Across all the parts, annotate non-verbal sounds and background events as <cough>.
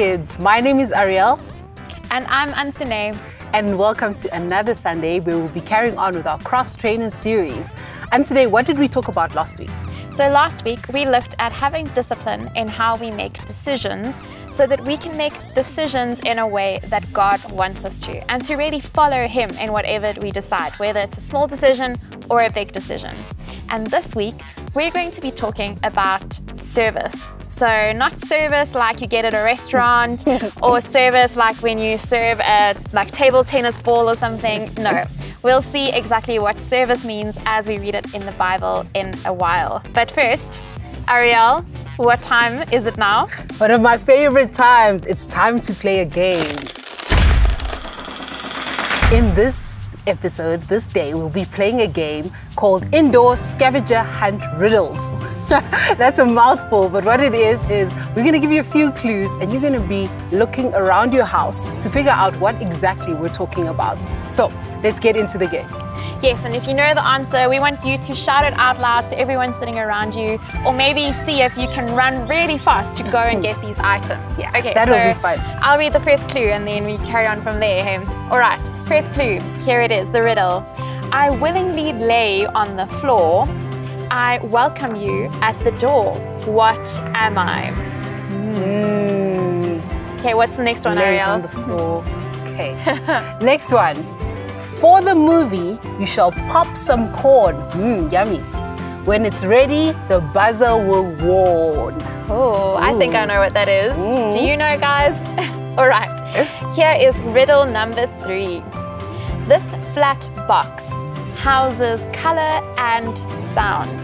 Kids. My name is Ariel. And I'm Ansune. And welcome to another Sunday where we'll be carrying on with our cross training series. And today, what did we talk about last week? So, last week we looked at having discipline in how we make decisions so that we can make decisions in a way that God wants us to and to really follow Him in whatever we decide, whether it's a small decision or a big decision. And this week, we're going to be talking about service. So not service like you get at a restaurant <laughs> or service like when you serve a like table tennis ball or something. No. We'll see exactly what service means as we read it in the Bible in a while. But first, Ariel, what time is it now? One of my favorite times. It's time to play a game. In this episode, this day, we'll be playing a game called Indoor Scavenger Hunt Riddles. <laughs> That's a mouthful, but what it is, is we're going to give you a few clues and you're going to be looking around your house to figure out what exactly we're talking about. So let's get into the game. Yes, and if you know the answer, we want you to shout it out loud to everyone sitting around you, or maybe see if you can run really fast to go and get these items. Yeah, okay, that'll so be fun. I'll read the first clue and then we carry on from there. All right, first clue. Here it is, the riddle. I willingly lay on the floor. I welcome you at the door. What am I? Mm. Okay, what's the next one, Lays Ariel? on the floor. Okay. <laughs> next one. For the movie, you shall pop some corn. Mmm, yummy. When it's ready, the buzzer will warn. Oh, I think I know what that is. Mm. Do you know, guys? <laughs> All right. Here is riddle number three. This flat box houses color and sound.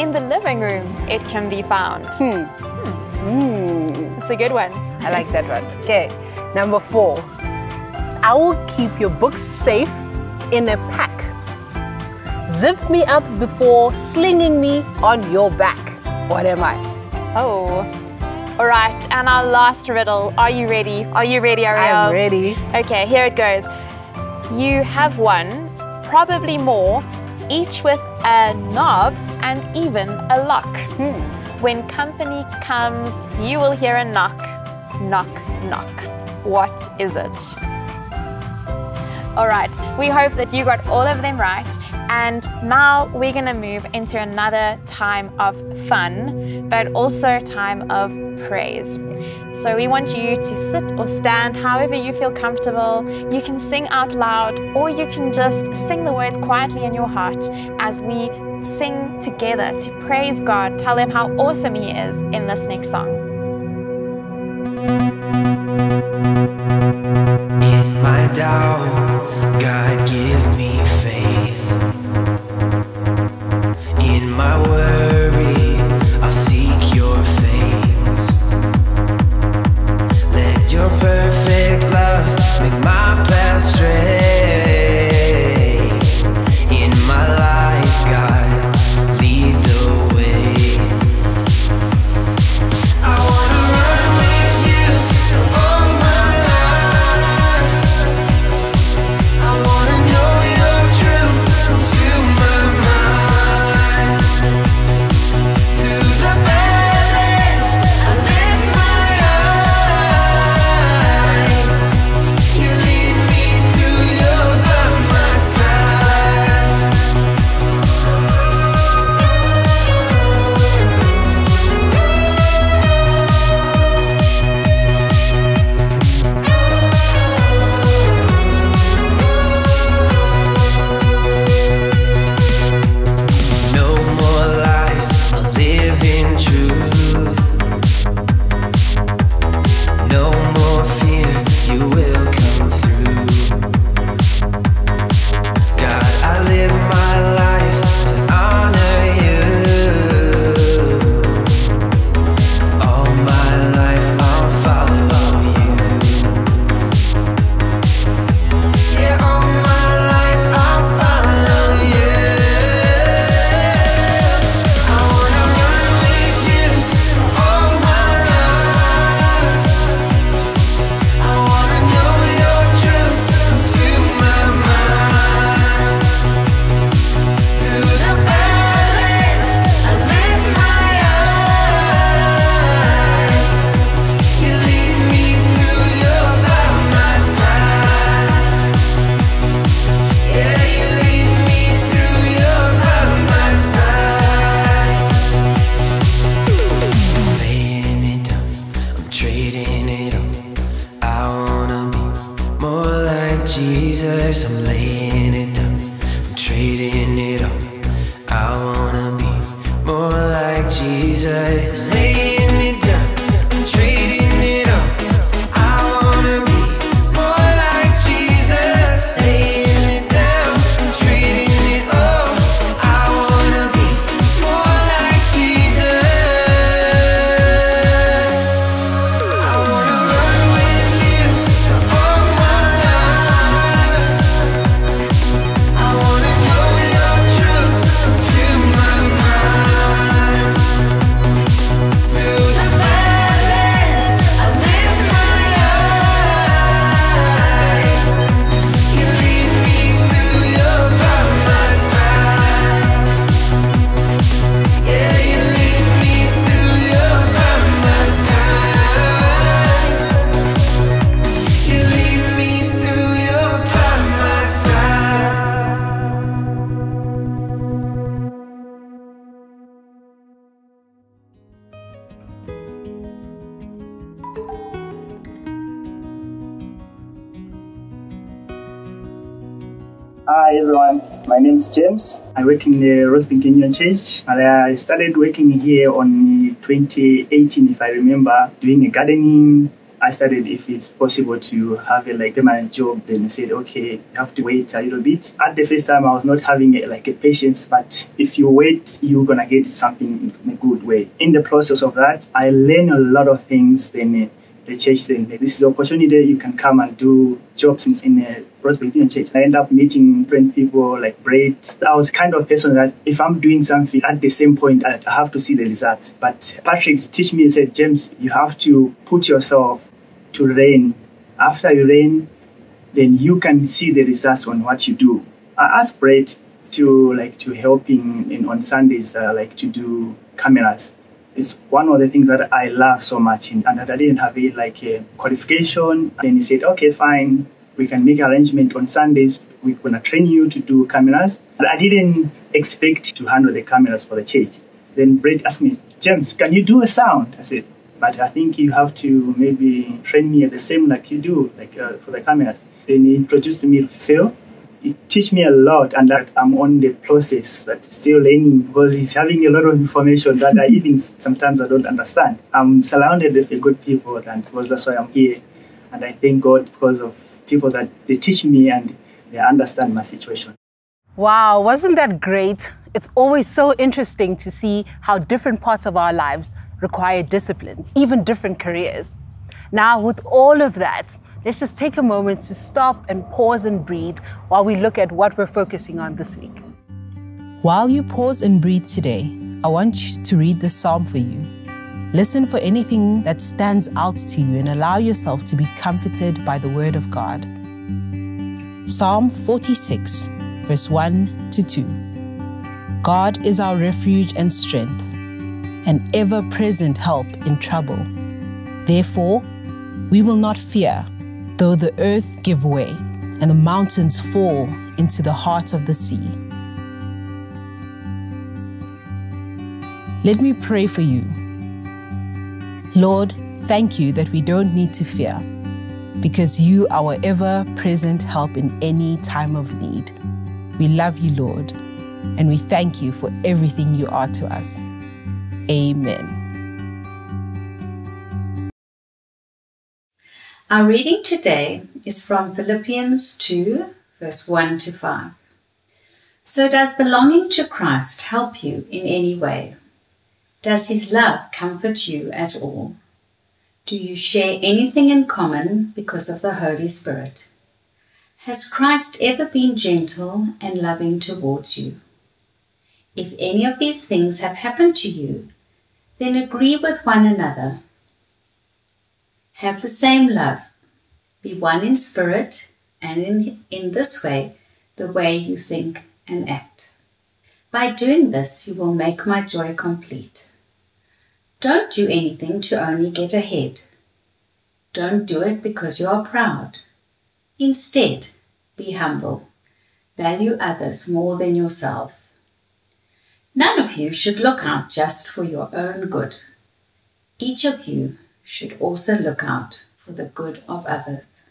In the living room, it can be found. Hmm. Hmm. It's a good one. I like that one. Okay, number four. I will keep your books safe in a pack. Zip me up before slinging me on your back. What am I? Oh. All right, and our last riddle. Are you ready? Are you ready, Ariel? I'm ready. Okay, here it goes. You have one, probably more, each with a knob and even a lock. Hmm. When company comes, you will hear a knock, knock, knock. What is it? All right, we hope that you got all of them right. And now we're going to move into another time of fun, but also a time of praise. So we want you to sit or stand however you feel comfortable. You can sing out loud, or you can just sing the words quietly in your heart as we sing together to praise God, tell Him how awesome He is in this next song. In my doubt. Hi everyone, my name is James. I work in the Rosebank Union Church. And I started working here on 2018, if I remember, doing a gardening. I started if it's possible to have a like permanent job. Then I said, okay, you have to wait a little bit. At the first time, I was not having a, like a patience, but if you wait, you're gonna get something in a good way. In the process of that, I learned a lot of things. Then. Uh, the church that this is the opportunity you can come and do jobs in, in a Union Church. I end up meeting different people like Brett. I was kind of person that if I'm doing something at the same point, I have to see the results. But Patrick teach me and said, James, you have to put yourself to rain. After you rain, then you can see the results on what you do. I asked Brett to like to helping in on Sundays, uh, like to do cameras it's one of the things that I love so much. And that I didn't have it like a qualification. Then he said, okay, fine, we can make arrangement on Sundays. We're gonna train you to do cameras. And I didn't expect to handle the cameras for the church. Then Brett asked me, James, can you do a sound? I said, but I think you have to maybe train me at the same like you do, like uh, for the cameras. Then he introduced me to Phil He teach me a lot and that I'm on the process that still learning because he's having a lot of information that I <laughs> even sometimes I don't understand. I'm surrounded with good people and because that's why I'm here. And I thank God because of people that they teach me and they understand my situation. Wow, wasn't that great? It's always so interesting to see how different parts of our lives require discipline, even different careers. Now, with all of that, let's just take a moment to stop and pause and breathe while we look at what we're focusing on this week. While you pause and breathe today, I want you to read this psalm for you. Listen for anything that stands out to you and allow yourself to be comforted by the word of God. Psalm 46, verse 1 to 2. God is our refuge and strength, an ever present help in trouble. Therefore, we will not fear, though the earth give way and the mountains fall into the heart of the sea. Let me pray for you. Lord, thank you that we don't need to fear, because you are our ever present help in any time of need. We love you, Lord, and we thank you for everything you are to us. Amen. Our reading today is from Philippians 2, verse 1 to 5. So, does belonging to Christ help you in any way? Does his love comfort you at all? Do you share anything in common because of the Holy Spirit? Has Christ ever been gentle and loving towards you? If any of these things have happened to you, then agree with one another. Have the same love. Be one in spirit, and in, in this way, the way you think and act. By doing this, you will make my joy complete. Don't do anything to only get ahead. Don't do it because you are proud. Instead, be humble. Value others more than yourselves. None of you should look out just for your own good. Each of you should also look out for the good of others.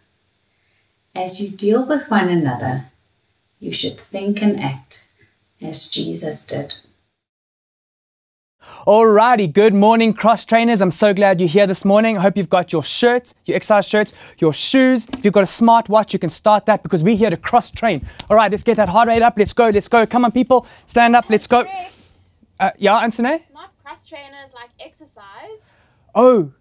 As you deal with one another, you should think and act as Jesus did. Alrighty, good morning, cross trainers. I'm so glad you're here this morning. I hope you've got your shirts, your exercise shirts, your shoes. If you've got a smartwatch, you can start that because we're here to cross train. All right, let's get that heart rate up. Let's go, let's go. Come on, people, stand up, let's go. Uh, yeah, Anthony? Not cross trainers like exercise. Oh,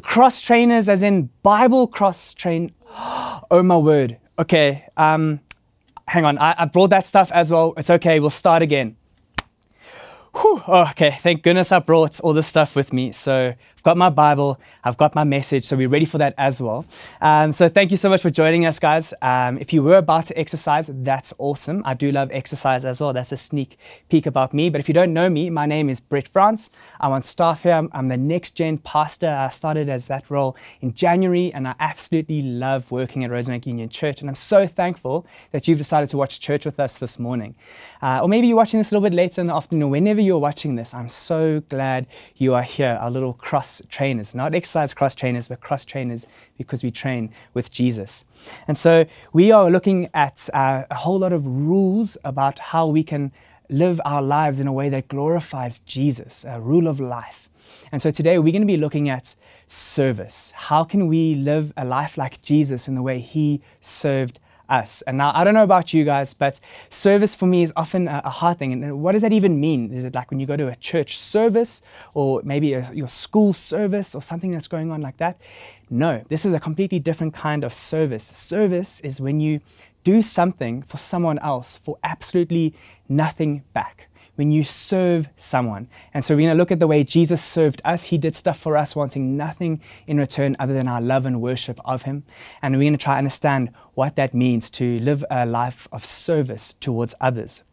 cross trainers as in Bible cross train. <gasps> Oh my word. Okay, um, hang on. I, I brought that stuff as well. It's okay. We'll start again. Whew, oh, okay, thank goodness I brought all this stuff with me. So I've got my Bible, I've got my message, so we're ready for that as well. Um, so thank you so much for joining us, guys. Um, if you were about to exercise, that's awesome. I do love exercise as well. That's a sneak peek about me. But if you don't know me, my name is Brett France. I'm on staff here. I'm, I'm the next gen pastor. I started as that role in January, and I absolutely love working at Rosebank Union Church. And I'm so thankful that you've decided to watch church with us this morning. Uh, or maybe you're watching this a little bit later in the afternoon, whenever you're watching this. I'm so glad you are here, our little cross trainers, not exercise cross trainers, but cross trainers because we train with Jesus. And so we are looking at uh, a whole lot of rules about how we can live our lives in a way that glorifies Jesus, a rule of life. And so today we're going to be looking at service. How can we live a life like Jesus in the way he served us. And now I don't know about you guys, but service for me is often a, a, hard thing. And what does that even mean? Is it like when you go to a church service or maybe a, your school service or something that's going on like that? No, this is a completely different kind of service. Service is when you do something for someone else for absolutely nothing back when you serve someone. And so we're going to look at the way Jesus served us. He did stuff for us, wanting nothing in return other than our love and worship of Him. And we're going to try to understand what that means to live a life of service towards others.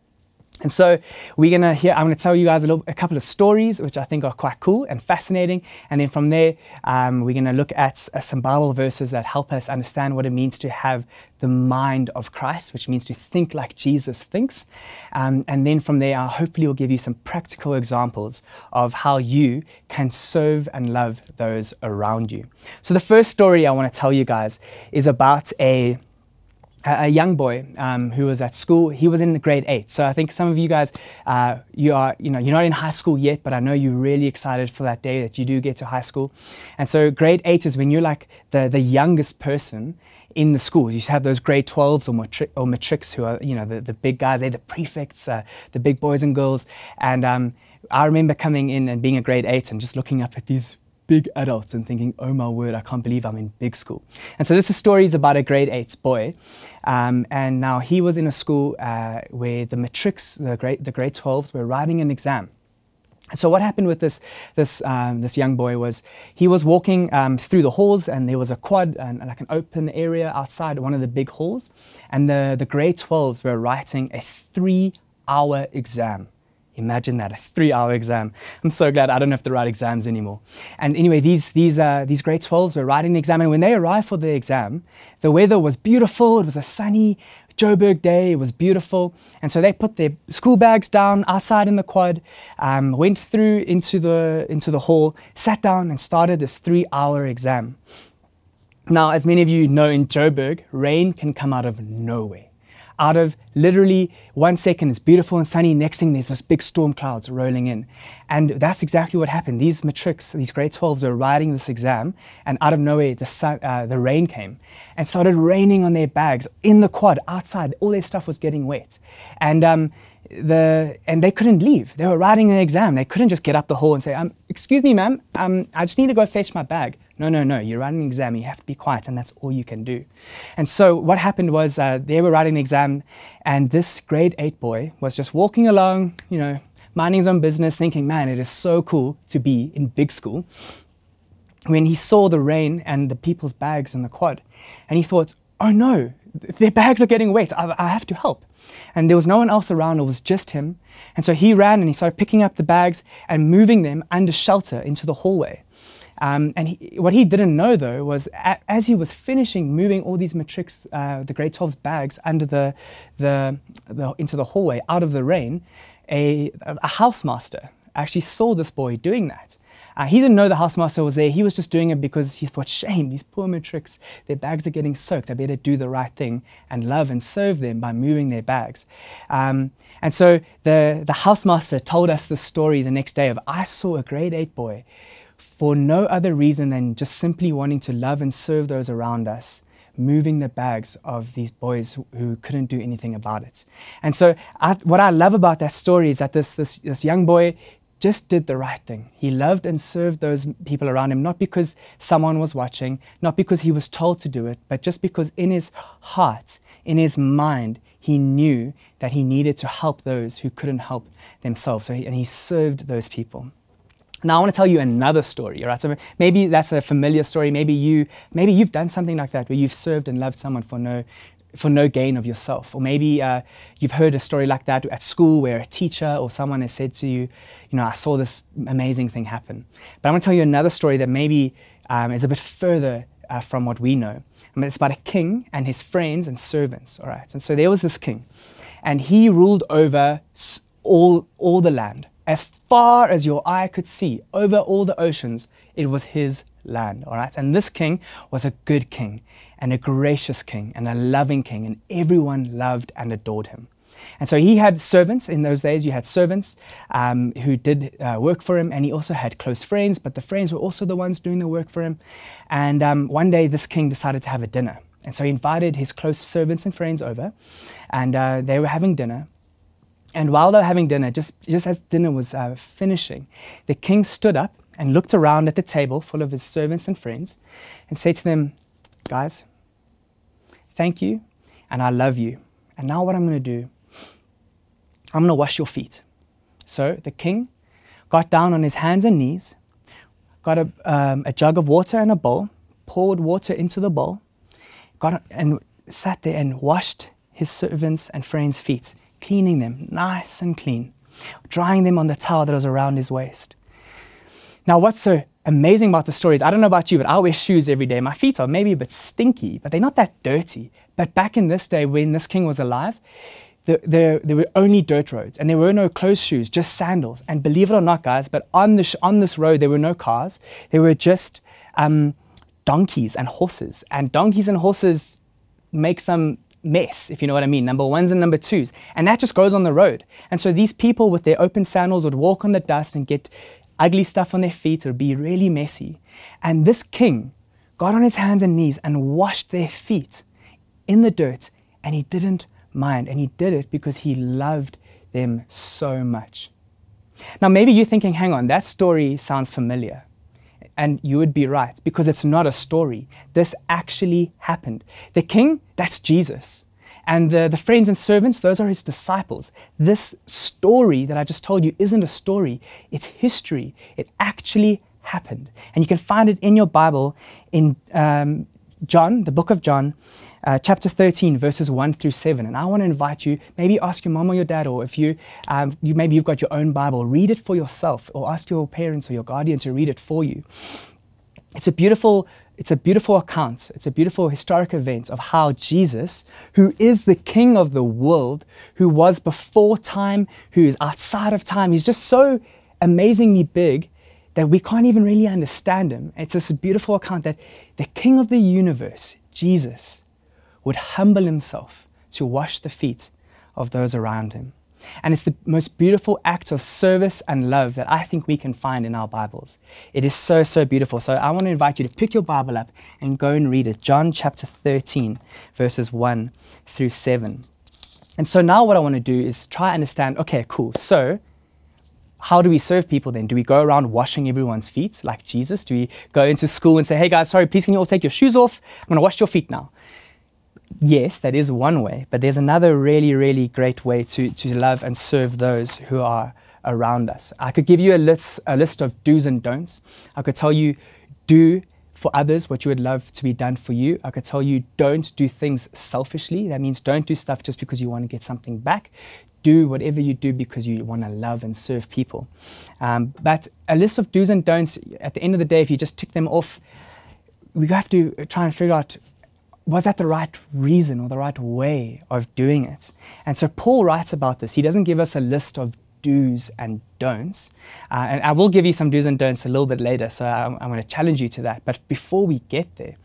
And so we're gonna hear. I'm gonna tell you guys a, little, a couple of stories, which I think are quite cool and fascinating. And then from there, um, we're gonna look at uh, some Bible verses that help us understand what it means to have the mind of Christ, which means to think like Jesus thinks. Um, and then from there, I hopefully will give you some practical examples of how you can serve and love those around you. So the first story I want to tell you guys is about a a young boy um, who was at school. He was in grade eight. So I think some of you guys, uh, you are, you know, you're not in high school yet, but I know you're really excited for that day that you do get to high school. And so grade eight is when you're like the the youngest person in the schools. You have those grade 12s or, matri- or matrics who are, you know, the, the big guys. They're the prefects, uh, the big boys and girls. And um, I remember coming in and being a grade eight and just looking up at these big adults and thinking, oh my word, I can't believe I'm in big school. And so this story is about a grade eight boy. Um, and now he was in a school uh, where the matrics, the grade, the grade 12s, were writing an exam. And so what happened with this this um, this young boy was he was walking um, through the halls and there was a quad and like an open area outside one of the big halls, and the the grade 12s were writing a three hour exam. Imagine that, a three-hour exam. I'm so glad I don't have to write exams anymore. And anyway, these, these, uh, these grade 12s were writing the exam, and when they arrived for the exam, the weather was beautiful. It was a sunny Joburg day. It was beautiful. And so they put their school bags down outside in the quad, um, went through into the, into the hall, sat down, and started this three-hour exam. Now, as many of you know in Joburg, rain can come out of nowhere out of literally one second it's beautiful and sunny next thing there's this big storm clouds rolling in and that's exactly what happened these matrics these grade 12s were writing this exam and out of nowhere the sun uh, the rain came and started raining on their bags in the quad outside all their stuff was getting wet and um, the and they couldn't leave. They were writing an exam. They couldn't just get up the hall and say, um, "Excuse me, ma'am, um, I just need to go fetch my bag." No, no, no. You're writing an exam. You have to be quiet, and that's all you can do. And so what happened was uh, they were writing an exam, and this grade eight boy was just walking along, you know, minding his own business, thinking, "Man, it is so cool to be in big school." When he saw the rain and the people's bags in the quad, and he thought, "Oh no, their bags are getting wet. I, I have to help." And there was no one else around, it was just him. And so he ran and he started picking up the bags and moving them under shelter into the hallway. Um, and he, what he didn't know though was a, as he was finishing moving all these matrics, uh, the grade 12's bags under the, the, the, into the hallway out of the rain, a, a housemaster actually saw this boy doing that. Uh, he didn't know the housemaster was there. He was just doing it because he thought, shame, these poor matrics, their bags are getting soaked. I better do the right thing and love and serve them by moving their bags. Um, and so the, the housemaster told us the story the next day of, I saw a grade eight boy for no other reason than just simply wanting to love and serve those around us moving the bags of these boys who, couldn't do anything about it. And so, I, what I love about that story is that this, this, this young boy just did the right thing. He loved and served those people around him, not because someone was watching, not because he was told to do it, but just because in his heart, in his mind, he knew that he needed to help those who couldn't help themselves. So he, and he served those people. Now I want to tell you another story, right? So maybe that's a familiar story. Maybe you, maybe you've done something like that where you've served and loved someone for no, for no gain of yourself. Or maybe uh, you've heard a story like that at school where a teacher or someone has said to you, you know, I saw this amazing thing happen. But I'm going to tell you another story that maybe um, is a bit further uh, from what we know. I mean, it's about a king and his friends and servants, all right? And so there was this king, and he ruled over all, all the land as far as your eye could see, over all the oceans, it was his land. All right. And this king was a good king and a gracious king and a loving king, and everyone loved and adored him. And so he had servants in those days. You had servants um, who did uh, work for him, and he also had close friends, but the friends were also the ones doing the work for him. And um, one day, this king decided to have a dinner. And so he invited his close servants and friends over, and uh, they were having dinner. And while they were having dinner, just, just as dinner was uh, finishing, the king stood up and looked around at the table full of his servants and friends and said to them, Guys, thank you and I love you. And now what I'm going to do, I'm going to wash your feet. So the king got down on his hands and knees, got a, um, a jug of water and a bowl, poured water into the bowl, got and sat there and washed his servants and friends' feet cleaning them nice and clean, drying them on the towel that was around his waist. Now, what's so amazing about the story is I don't know about you, but I wear shoes every day. My feet are maybe a bit stinky, but they're not that dirty. But back in this day, when this king was alive, there, there, there were only dirt roads and there were no closed shoes, just sandals. And believe it or not, guys, but on, the on this road, there were no cars. There were just um, donkeys and horses. And donkeys and horses make some mess, if you know what I mean, number ones and number twos. And that just goes on the road. And so these people with their open sandals would walk on the dust and get ugly stuff on their feet. or be really messy. And this king got on his hands and knees and washed their feet in the dirt, and he didn't mind. And he did it because he loved them so much. Now, maybe you're thinking, hang on, that story sounds familiar. And you would be right because it's not a story. This actually happened. The king, that's Jesus. And the, the friends and servants, those are his disciples. This story that I just told you isn't a story, it's history. It actually happened. And you can find it in your Bible in um, John, the book of John, uh, chapter 13, verses 1 through 7. And I want to invite you, maybe ask your mom or your dad, or if you, um, you maybe you've got your own Bible, read it for yourself, or ask your parents or your guardian to read it for you. It's a beautiful it's a beautiful account, it's a beautiful historic event of how Jesus, who is the King of the world, who was before time, who is outside of time, he's just so amazingly big that we can't even really understand him. It's this beautiful account that the King of the universe, Jesus, would humble himself to wash the feet of those around him. And it's the most beautiful act of service and love that I think we can find in our Bibles. It is so, so beautiful. So I want to invite you to pick your Bible up and go and read it. John chapter 13, verses 1 through 7. And so now what I want to do is try and understand okay, cool. So how do we serve people then? Do we go around washing everyone's feet like Jesus? Do we go into school and say, hey guys, sorry, please can you all take your shoes off? I'm going to wash your feet now yes, that is one way, but there's another really, really great way to, to love and serve those who are around us. I could give you a list, a list of do's and don'ts. I could tell you, do for others what you would love to be done for you. I could tell you, don't do things selfishly. That means don't do stuff just because you want to get something back. Do whatever you do because you want to love and serve people. Um, but a list of do's and don'ts, at the end of the day, if you just tick them off, we have to try and figure out was that the right reason or the right way of doing it? And so Paul writes about this. He doesn't give us a list of do's and don'ts. Uh, and I will give you some do's and don'ts a little bit later, so I'm, I'm going to challenge you to that. But before we get there,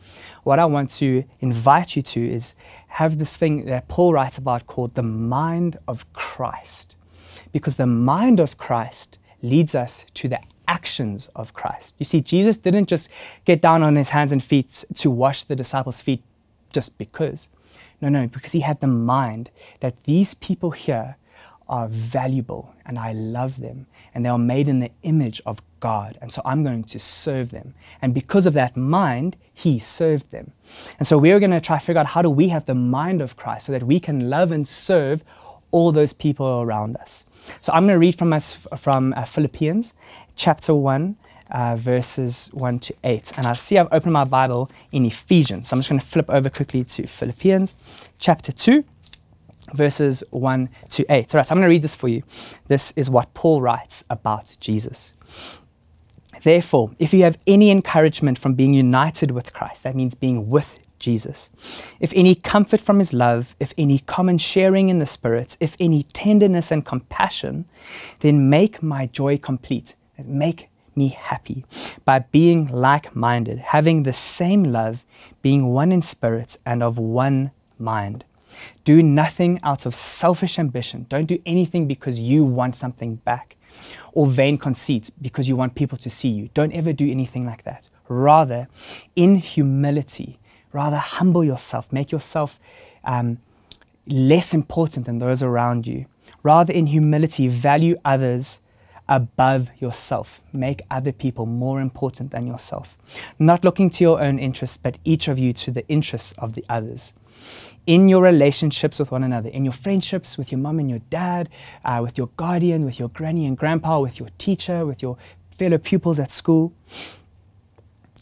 what I want to invite you to is have this thing that Paul writes about called the mind of Christ. Because the mind of Christ leads us to the actions of Christ. You see, Jesus didn't just get down on his hands and feet to wash the disciples' feet just because. No, no, because he had the mind that these people here are valuable and I love them and they are made in the image of God. And so I'm going to serve them. And because of that mind, he served them. And so we're going to try to figure out how do we have the mind of Christ so that we can love and serve all those people around us. So I'm going to read from us from uh, Philippians chapter 1 uh, verses 1 to 8. And I see I've opened my Bible in Ephesians. So I'm just going to flip over quickly to Philippians chapter 2, verses 1 to 8. All right, I'm going to read this for you. This is what Paul writes about Jesus. Therefore, if you have any encouragement from being united with Christ, that means being with Jesus, if any comfort from his love, if any common sharing in the Spirit, if any tenderness and compassion, then make my joy complete. Make me happy by being like minded, having the same love, being one in spirit and of one mind. Do nothing out of selfish ambition. Don't do anything because you want something back or vain conceit because you want people to see you. Don't ever do anything like that. Rather, in humility, rather humble yourself, make yourself um, less important than those around you. Rather, in humility, value others above yourself. Make other people more important than yourself. Not looking to your own interests, but each of you to the interests of the others. In your relationships with one another, in your friendships with your mom and your dad, uh, with your guardian, with your granny and grandpa, with your teacher, with your fellow pupils at school,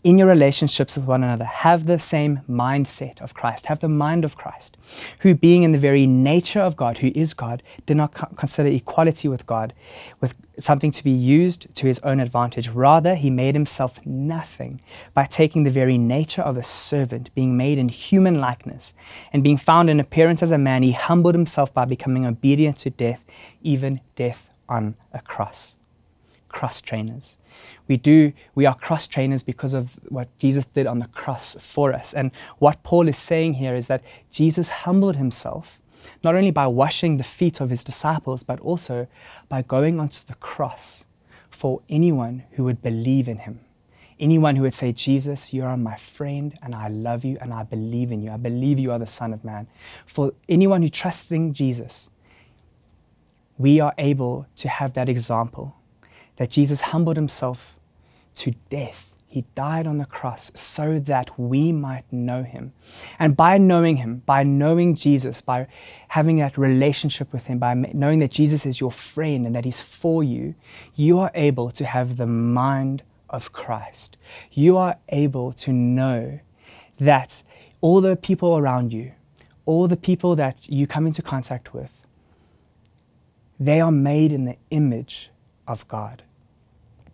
in your relationships with one another, have the same mindset of Christ, have the mind of Christ, who, being in the very nature of God, who is God, did not consider equality with God with something to be used to his own advantage. Rather, he made himself nothing by taking the very nature of a servant, being made in human likeness, and being found in appearance as a man, he humbled himself by becoming obedient to death, even death on a cross. Cross trainers. We do, we are cross trainers because of what Jesus did on the cross for us. And what Paul is saying here is that Jesus humbled himself, not only by washing the feet of his disciples, but also by going onto the cross for anyone who would believe in him. Anyone who would say, Jesus, you are my friend, and I love you, and I believe in you. I believe you are the Son of Man. For anyone who trusts in Jesus, we are able to have that example that Jesus humbled himself to death. He died on the cross so that we might know him. And by knowing him, by knowing Jesus, by having that relationship with him, by knowing that Jesus is your friend and that he's for you, you are able to have the mind of Christ. You are able to know that all the people around you, all the people that you come into contact with, they are made in the image of God.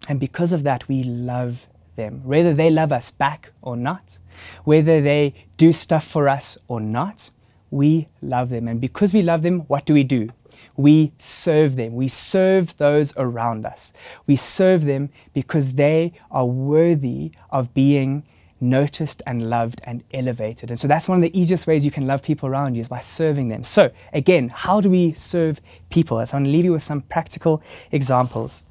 And because of that, we love them, whether they love us back or not, whether they do stuff for us or not, we love them. And because we love them, what do we do? We serve them. We serve those around us. We serve them because they are worthy of being noticed and loved and elevated. And so that's one of the easiest ways you can love people around you is by serving them. So, again, how do we serve people? So, I'm going to leave you with some practical examples.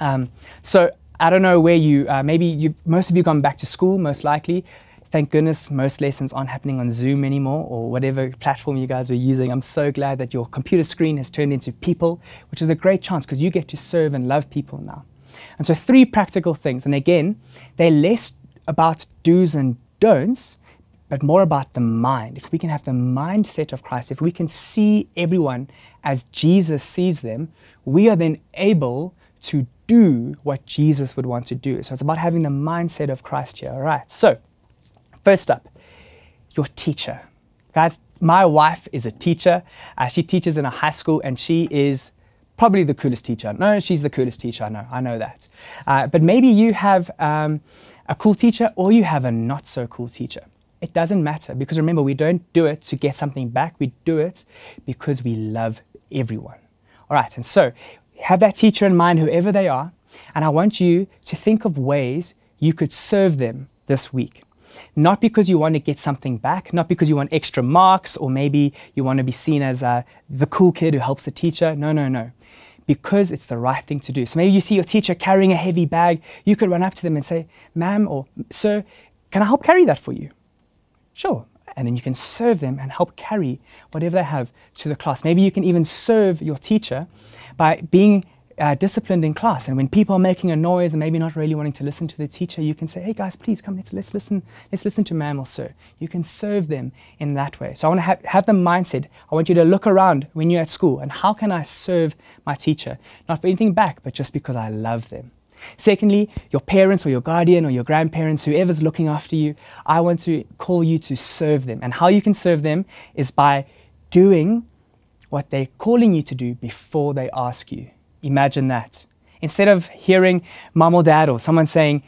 Um, so I don't know where you, uh, maybe you, most of you gone back to school, most likely. Thank goodness most lessons aren't happening on Zoom anymore or whatever platform you guys were using. I'm so glad that your computer screen has turned into people, which is a great chance because you get to serve and love people now. And so, three practical things. And again, they're less about do's and don'ts, but more about the mind. If we can have the mindset of Christ, if we can see everyone as Jesus sees them, we are then able to do what Jesus would want to do. So it's about having the mindset of Christ here. All right. So, first up, your teacher. Guys, my wife is a teacher. Uh, she teaches in a high school and she is probably the coolest teacher. No, she's the coolest teacher. I know. I know that. Uh, but maybe you have um, a cool teacher or you have a not so cool teacher. It doesn't matter because remember, we don't do it to get something back. We do it because we love everyone. All right. And so have that teacher in mind, whoever they are, and I want you to think of ways you could serve them this week. Not because you want to get something back, not because you want extra marks, or maybe you want to be seen as uh, the cool kid who helps the teacher. No, no, no. Because it's the right thing to do. So maybe you see your teacher carrying a heavy bag, you could run up to them and say, Ma'am or Sir, can I help carry that for you? Sure. And then you can serve them and help carry whatever they have to the class. Maybe you can even serve your teacher by being uh, disciplined in class. And when people are making a noise and maybe not really wanting to listen to the teacher, you can say, "Hey guys, please come. Let's let's listen. Let's listen to ma'am or sir." You can serve them in that way. So I want to have the mindset. I want you to look around when you're at school and how can I serve my teacher, not for anything back, but just because I love them. Secondly, your parents or your guardian or your grandparents, whoever's looking after you, I want to call you to serve them. And how you can serve them is by doing what they're calling you to do before they ask you. Imagine that. Instead of hearing mom or dad or someone saying,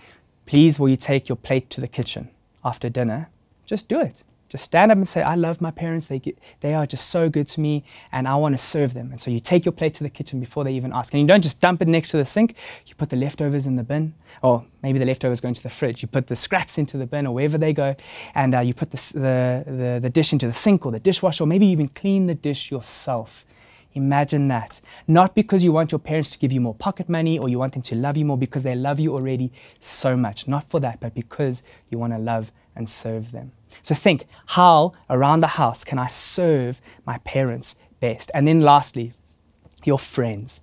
please, will you take your plate to the kitchen after dinner? Just do it. Just stand up and say, I love my parents. They, get, they are just so good to me and I want to serve them. And so you take your plate to the kitchen before they even ask. And you don't just dump it next to the sink. You put the leftovers in the bin, or maybe the leftovers go into the fridge. You put the scraps into the bin or wherever they go. And uh, you put the, the, the, the dish into the sink or the dishwasher, or maybe even clean the dish yourself. Imagine that. Not because you want your parents to give you more pocket money or you want them to love you more because they love you already so much. Not for that, but because you want to love and serve them. So think, how around the house can I serve my parents best? And then lastly, your friends.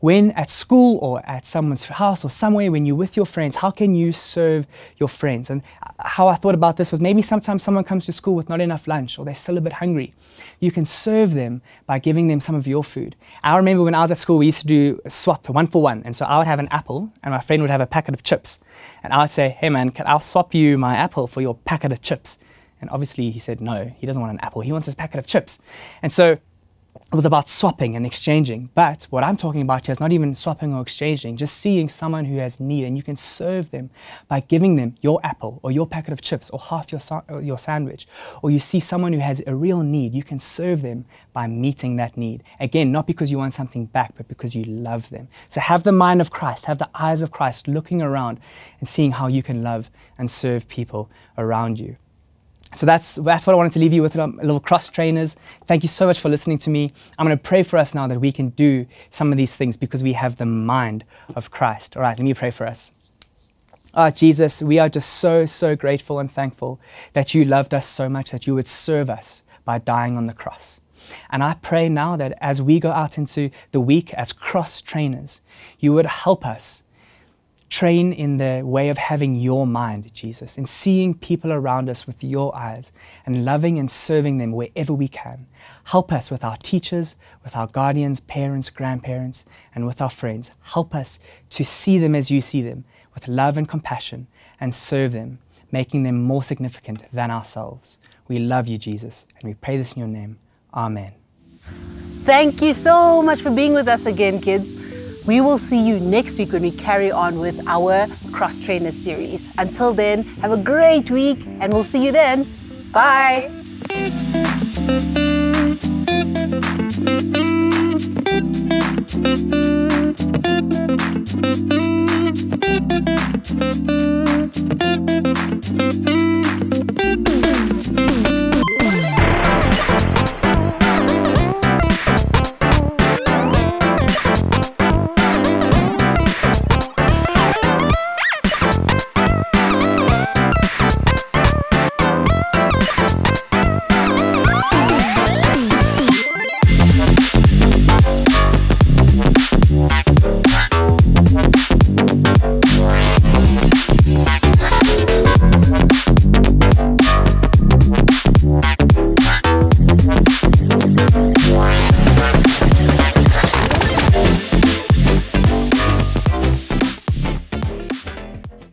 When at school or at someone's house or somewhere, when you're with your friends, how can you serve your friends? And uh, how I thought about this was maybe sometimes someone comes to school with not enough lunch or they're still a bit hungry. You can serve them by giving them some of your food. I remember when I was at school, we used to do a swap one for one. And so I would have an apple and my friend would have a packet of chips. And I would say, hey man, can, I'll swap you my apple for your packet of chips. And obviously he said no, he doesn't want an apple, he wants his packet of chips. And so it was about swapping and exchanging. But what I'm talking about here is not even swapping or exchanging, just seeing someone who has need and you can serve them by giving them your apple or your packet of chips or half your, uh, your sandwich. Or you see someone who has a real need, you can serve them by meeting that need. Again, not because you want something back, but because you love them. So have the mind of Christ, have the eyes of Christ looking around and seeing how you can love and serve people around you. So that's, that's what I wanted to leave you with, a little cross trainers. Thank you so much for listening to me. I'm going to pray for us now that we can do some of these things because we have the mind of Christ. All right, let me pray for us. Ah, oh, Jesus, we are just so, so grateful and thankful that you loved us so much that you would serve us by dying on the cross. And I pray now that as we go out into the week as cross trainers, you would help us train in the way of having your mind, Jesus, in seeing people around us with your eyes and loving and serving them wherever we can. Help us with our teachers, with our guardians, parents, grandparents, and with our friends. Help us to see them as you see them, with love and compassion, and serve them, making them more significant than ourselves. We love you, Jesus, and we pray this in your name. Amen. Thank you so much for being with us again, kids. We will see you next week when we carry on with our Cross Trainer series. Until then, have a great week and we'll see you then. Bye. Bye.